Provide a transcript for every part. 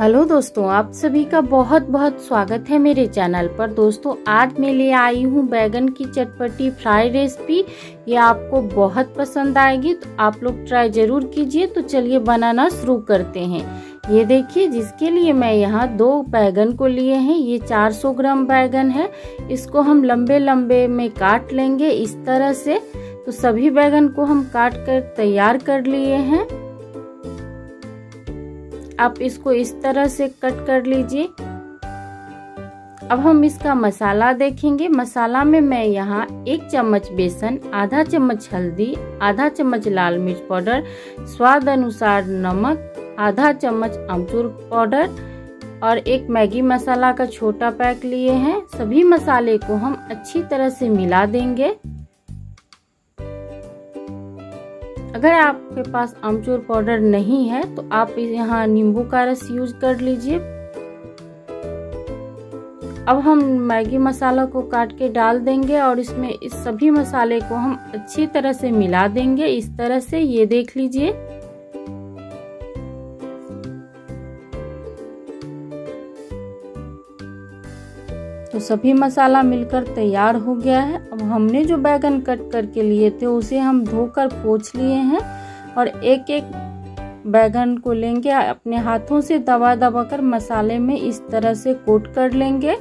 Hello दोस्तों, आप सभी का बहुत बहुत स्वागत है मेरे चैनल पर। दोस्तों, आज मैं ले आई हूँ बैगन की चटपटी, फ्राई रेसिपी। ये आपको बहुत पसंद आएगी तो आप लोग ट्राई ज़रूर कीजिए। तो चलिए बनाना शुरू करते हैं। ये देखिए, जिसके लिए मैं यहाँ दो बैगन को लिए हैं, ये 400 ग्राम बैगन है। इसको हम लंबे लंबे में काट लेंगे इस तरह से। तो सभी बैगन को हम काट कर तैयार कर लिए हैं। आप इसको इस तरह से कट कर लीजिए। अब हम इसका मसाला देखेंगे। मसाला में मैं यहाँ एक चम्मच बेसन, आधा चम्मच हल्दी, आधा चम्मच लाल मिर्च पाउडर, स्वाद अनुसार नमक, आधा चम्मच अमचूर पाउडर और एक मैगी मसाला का छोटा पैक लिए हैं। सभी मसाले को हम अच्छी तरह से मिला देंगे। अगर आपके पास आमचूर पाउडर नहीं है तो आप यहाँ नींबू का रस यूज़ कर लीजिए। अब हम मैगी मसाला को काट के डाल देंगे और इसमें इस सभी मसाले को हम अच्छी तरह से मिला देंगे। इस तरह से ये देख लीजिए। तो सभी मसाला मिलकर तैयार हो गया है। अब हमने जो बैगन कट करके लिए थे, उसे हम धोकर पोछ लिए हैं और एक एक बैगन को लेंगे। अपने हाथों से दबा दबा कर मसाले में इस तरह से कोट कर लेंगे।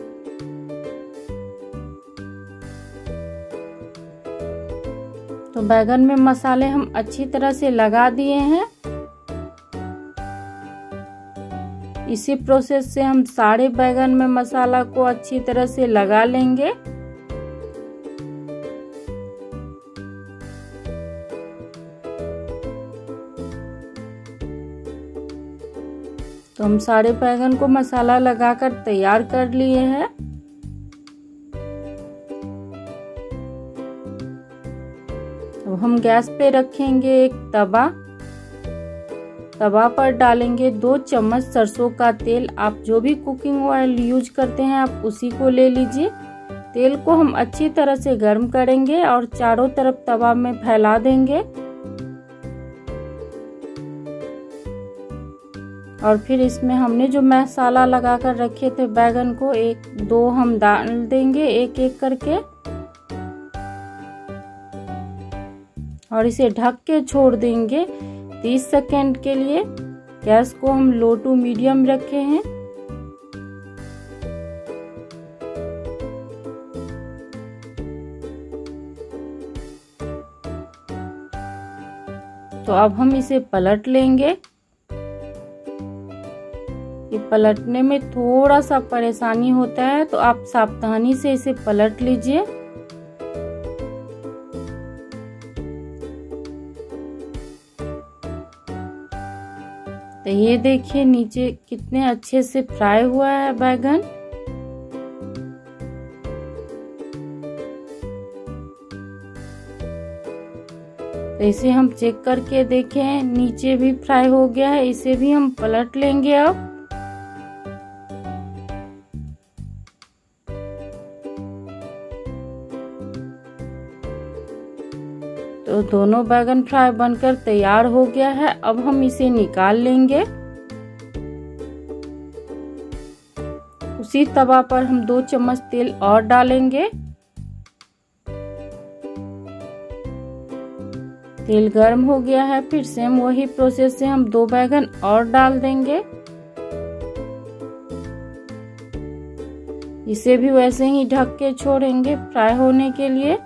तो बैगन में मसाले हम अच्छी तरह से लगा दिए हैं। इसी प्रोसेस से हम सारे बैगन में मसाला को अच्छी तरह से लगा लेंगे। तो हम सारे बैगन को मसाला लगाकर तैयार कर लिए हैं। अब हम गैस पे रखेंगे एक तवा। तवा पर डालेंगे दो चम्मच सरसों का तेल। आप जो भी कुकिंग ऑयल यूज़ करते हैं, आप उसी को ले लीजिए। तेल को हम अच्छी तरह से गर्म करेंगे और चारों तरफ़ तवा में फैला देंगे। और फिर इसमें हमने जो मसाला लगा कर रखे थे बैगन को, एक दो हम डाल देंगे एक एक करके। और इसे ढक के छोड़ देंगे। 30 सेकेंड के लिए गैस को हम लो टू मीडियम रखे हैं। तो अब हम इसे पलट लेंगे। ये पलटने में थोड़ा सा परेशानी होता है तो आप सावधानी से इसे पलट लीजिए। तो ये देखिए नीचे कितने अच्छे से फ्राई हुआ है बैगन। तो इसे हम चेक करके देखें, नीचे भी फ्राई हो गया है, इसे भी हम पलट लेंगे अब। तो दोनों बैगन फ्राई बनकर तैयार हो गया है। अब हम इसे निकाल लेंगे। उसी तवा पर हम दो चम्मच तेल और डालेंगे। तेल गर्म हो गया है, फिर सेम वही प्रोसेस से हम दो बैगन और डाल देंगे। इसे भी वैसे ही ढक के छोड़ेंगे फ्राई होने के लिए।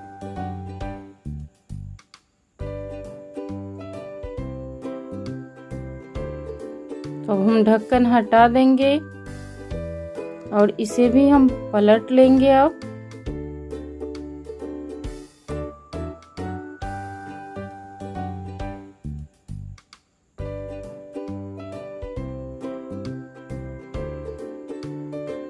अब हम ढक्कन हटा देंगे और इसे भी हम पलट लेंगे अब।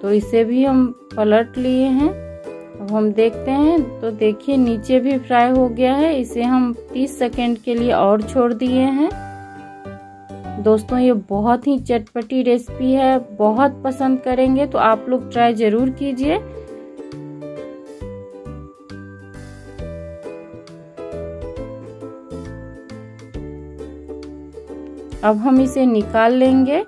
तो इसे भी हम पलट लिए हैं। अब हम देखते हैं तो देखिए नीचे भी फ्राई हो गया है। इसे हम 30 सेकेंड के लिए और छोड़ दिए हैं। दोस्तों, ये बहुत ही चटपटी रेसिपी है। बहुत पसंद करेंगे तो आप लोग ट्राई ज़रूर कीजिए। अब हम इसे निकाल लेंगे।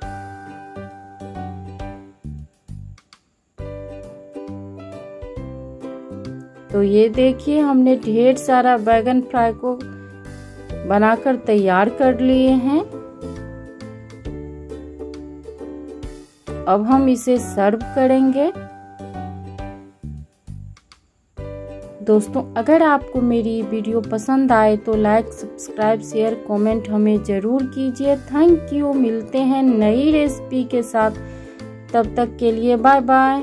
तो ये देखिए, हमने ढेर सारा बैगन फ्राई को बनाकर तैयार कर लिए हैं। अब हम इसे सर्व करेंगे। दोस्तों, अगर आपको मेरी वीडियो पसंद आए तो लाइक सब्सक्राइब शेयर कमेंट हमें ज़रूर कीजिए। थैंक यू मिलते हैं नई रेसिपी के साथ। तब तक के लिए बाय बाय